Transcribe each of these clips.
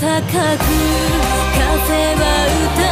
高く風は歌う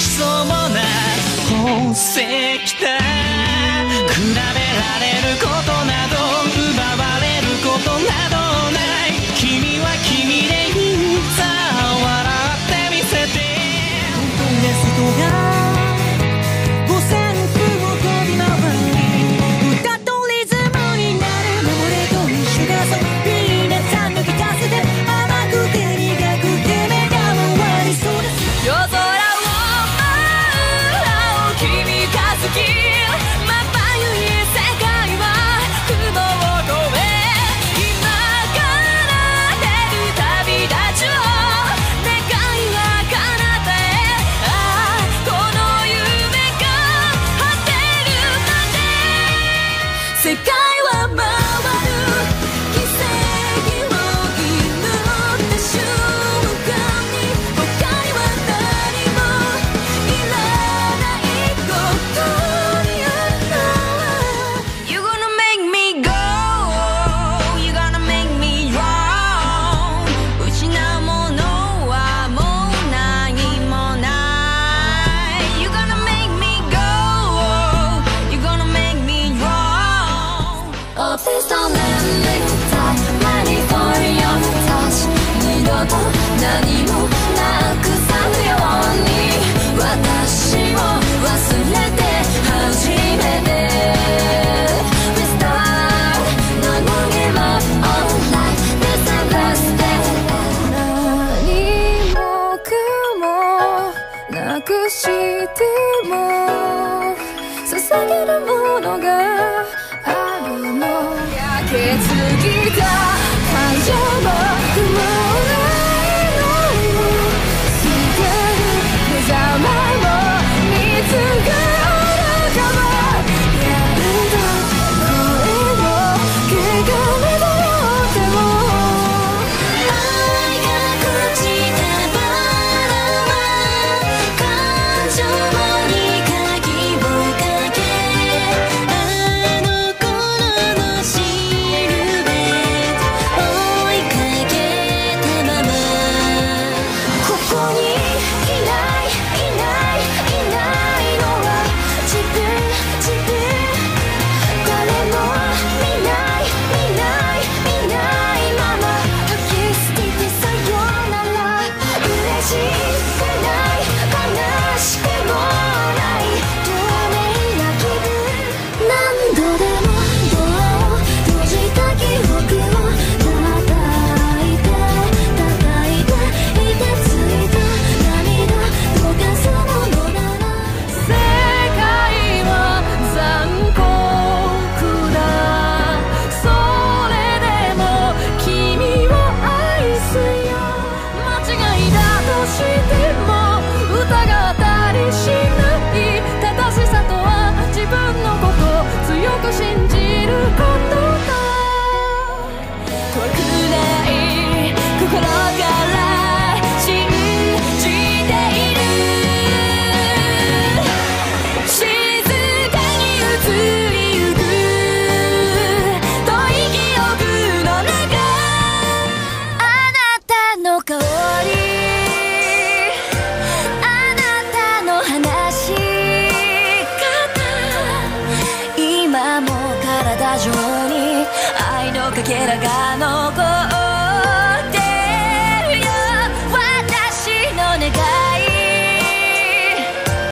しそうな宝石比べられること受け継ぎたい she 空が残る